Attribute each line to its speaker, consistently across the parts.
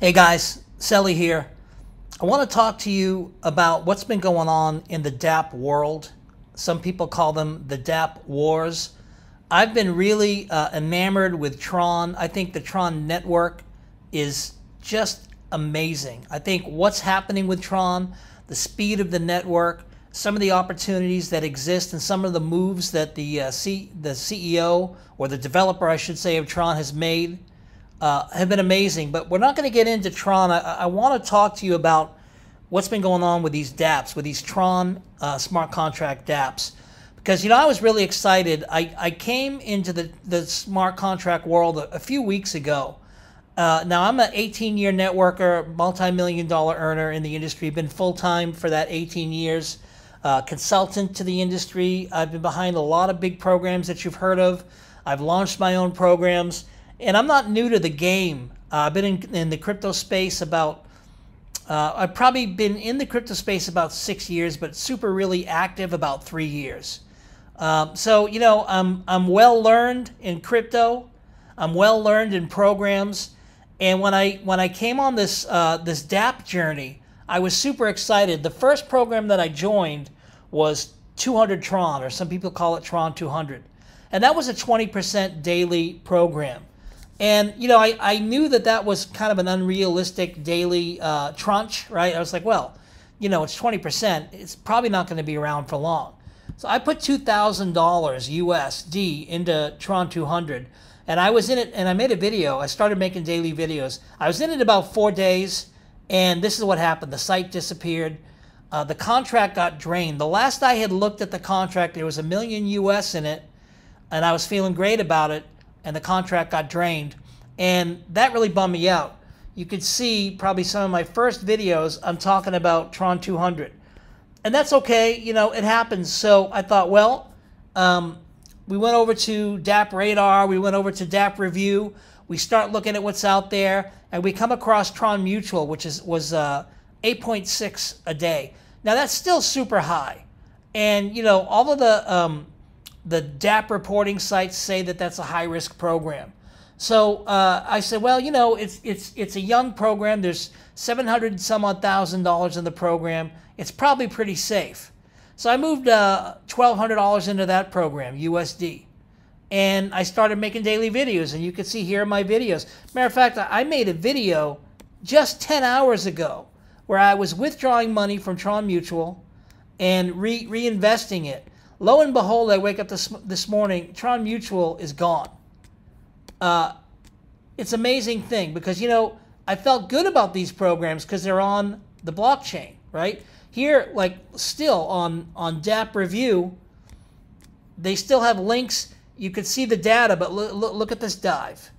Speaker 1: Hey guys, Cellie here. I want to talk to you about what's been going on in the DApp world. Some people call them the DApp wars. I've been really uh, enamored with Tron. I think the Tron network is just amazing. I think what's happening with Tron, the speed of the network, some of the opportunities that exist, and some of the moves that the uh, C- the CEO or the developer, I should say, of Tron has made uh, have been amazing. But we're not going to get into Tron. I, I want to talk to you about what's been going on with these dApps, with these Tron uh, smart contract dApps. Because, you know, I was really excited. I, I came into the, the smart contract world a, a few weeks ago. Uh, now, I'm an 18 year networker, multi million dollar earner in the industry, been full time for that 18 years, uh, consultant to the industry. I've been behind a lot of big programs that you've heard of. I've launched my own programs. And I'm not new to the game. Uh, I've been in, in, the crypto space about, uh, I've probably been in the crypto space about six years, but super really active about three years. Um, so, you know, I'm, I'm well learned in crypto. I'm well learned in programs. And when I, when I came on this, uh, this DApp journey, I was super excited. The first program that I joined was 200 Tron, or some people call it Tron 200. And that was a 20% daily program. And you know, I, I knew that that was kind of an unrealistic daily uh, tranche, right? I was like, well, you know, it's 20%. It's probably not going to be around for long. So I put $2,000 USD into Tron 200, and I was in it, and I made a video. I started making daily videos. I was in it about four days, and this is what happened. The site disappeared. Uh, the contract got drained. The last I had looked at the contract, there was a million US in it, and I was feeling great about it and the contract got drained. And that really bummed me out. You could see probably some of my first videos, I'm talking about Tron 200. And that's okay, you know, it happens. So I thought, well, um, we went over to DappRadar, we went over to DApp Review, we start looking at what's out there, and we come across Tron Mutual, which is was uh, 8.6 a day. Now that's still super high, and you know all of the um, the DApp reporting sites say that that's a high risk program. So uh, I said, well, you know, it's it's it's a young program. There's 700 some odd thousand dollars in the program. It's probably pretty safe. So I moved uh, $1,200 into that program, USD. And I started making daily videos, and you can see here my videos. Matter of fact, I made a video just 10 hours ago where I was withdrawing money from Tron Mutual and re- reinvesting it Lo and behold, I wake up this, this morning, Tron Mutual is gone. Uh, it's amazing thing because, you know, I felt good about these programs because they're on the blockchain, right? Here, like still on, on DApp Review, they still have links. You could see the data, but look, look, look at this dive.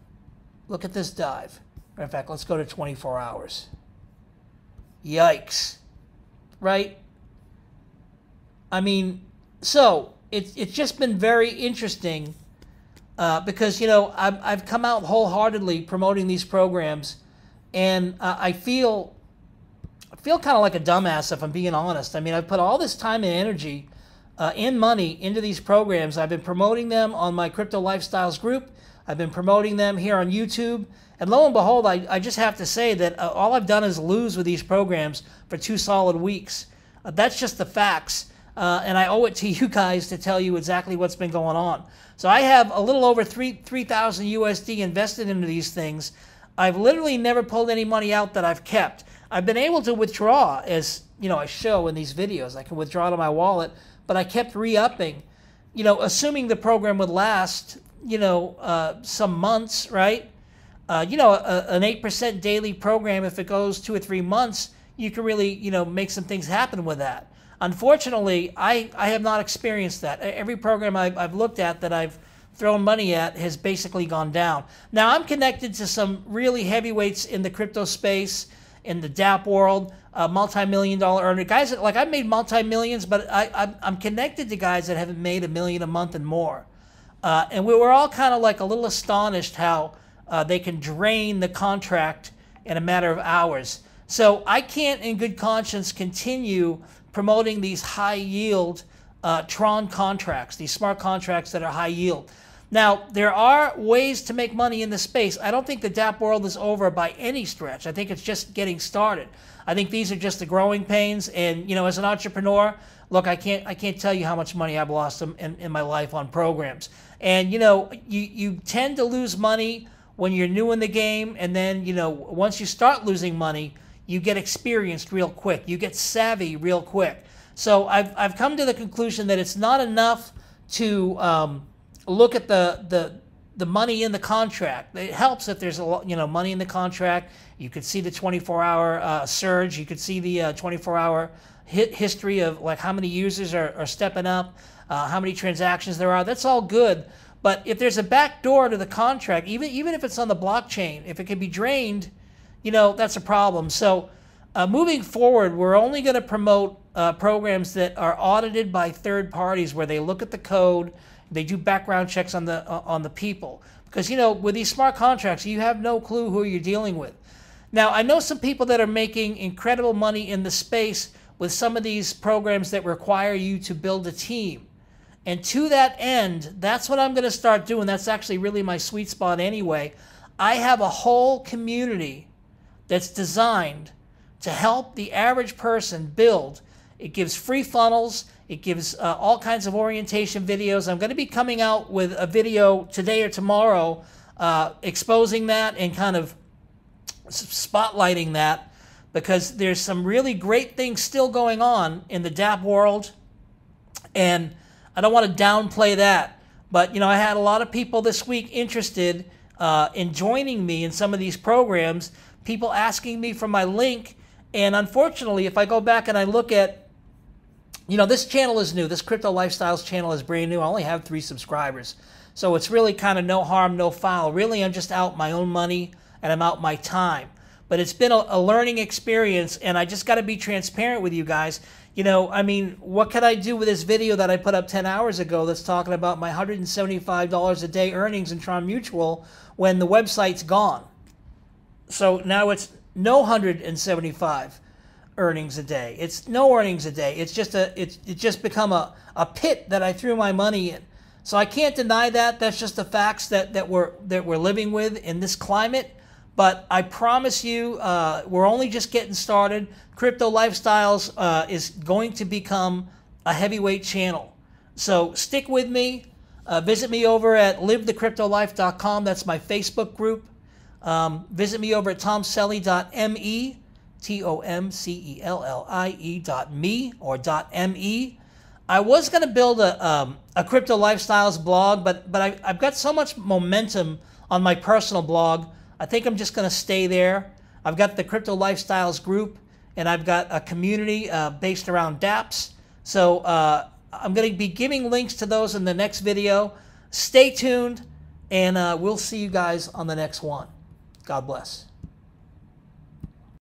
Speaker 1: Look at this dive. In fact, let's go to 24 hours. Yikes. Right? I mean, so it's it's just been very interesting uh, because you know I've I've come out wholeheartedly promoting these programs, and uh, I feel I feel kind of like a dumbass if I'm being honest. I mean I've put all this time and energy uh, and money into these programs. I've been promoting them on my crypto lifestyles group. I've been promoting them here on YouTube. And lo and behold, I, I just have to say that uh, all I've done is lose with these programs for two solid weeks. Uh, that's just the facts uh, and I owe it to you guys to tell you exactly what's been going on. So I have a little over 3 3000 USD invested into these things. I've literally never pulled any money out that I've kept. I've been able to withdraw as, you know, I show in these videos. I can withdraw to my wallet, but I kept re-upping, you know, assuming the program would last, you know, uh, some months, right? Uh, you know, a, an 8% daily program, if it goes two or three months, you can really, you know, make some things happen with that. Unfortunately, I, I have not experienced that. Every program I've, I've looked at that I've thrown money at has basically gone down. Now, I'm connected to some really heavyweights in the crypto space, in the DApp world, uh, multi-million dollar earner guys. Like I've made multi-millions, but I, I'm, I'm connected to guys that haven't made a million a month and more. Uh, and we were all kind of like a little astonished how uh, they can drain the contract in a matter of hours. So I can't, in good conscience, continue promoting these high yield uh, Tron contracts, these smart contracts that are high yield. Now, there are ways to make money in this space. I don't think the DApp world is over by any stretch. I think it's just getting started. I think these are just the growing pains. And, you know, as an entrepreneur, look, I can't, I can't tell you how much money I've lost in, in, in my life on programs. And, you know, you, you tend to lose money when you're new in the game. And then, you know, once you start losing money, you get experienced real quick. You get savvy real quick. So I've, I've come to the conclusion that it's not enough to um, look at the, the, the money in the contract. It helps if there's a lot, you know, money in the contract. You could see the 24-hour uh, surge. You could see the 24-hour uh, hit history of like how many users are, are stepping up, uh, how many transactions there are. That's all good. But if there's a back door to the contract, even even if it's on the blockchain, if it can be drained, you know that's a problem. So uh, moving forward, we're only going to promote uh, programs that are audited by third parties, where they look at the code, they do background checks on the uh, on the people. Because you know, with these smart contracts, you have no clue who you're dealing with. Now, I know some people that are making incredible money in the space with some of these programs that require you to build a team. And to that end, that's what I'm going to start doing. That's actually really my sweet spot anyway. I have a whole community that's designed to help the average person build. It gives free funnels. It gives uh, all kinds of orientation videos. I'm going to be coming out with a video today or tomorrow uh, exposing that and kind of spotlighting that because there's some really great things still going on in the DApp world. And I don't want to downplay that. But, you know, I had a lot of people this week interested uh, in joining me in some of these programs, people asking me for my link. And unfortunately, if I go back and I look at, you know, this channel is new. This Crypto Lifestyles channel is brand new. I only have three subscribers. So it's really kind of no harm, no foul. Really, I'm just out my own money and I'm out my time. But it's been a, a learning experience, and I just got to be transparent with you guys. You know, I mean, what could I do with this video that I put up 10 hours ago that's talking about my $175 a day earnings in Tron Mutual when the website's gone? So now it's no 175 earnings a day. It's no earnings a day. It's just a it's it's just become a, a pit that I threw my money in. So I can't deny that. That's just the facts that, that we're that we're living with in this climate. But I promise you, uh, we're only just getting started. Crypto Lifestyles uh, is going to become a heavyweight channel. So stick with me. Uh, visit me over at livethecryptolife.com. That's my Facebook group. Um, visit me over at tomcellie.me, T O M C E L L I E dot me or dot me. I was going to build a, um, a crypto lifestyles blog, but but I, I've got so much momentum on my personal blog I think I'm just going to stay there. I've got the Crypto Lifestyles group, and I've got a community uh, based around dApps. So uh, I'm going to be giving links to those in the next video. Stay tuned, and uh, we'll see you guys on the next one. God bless.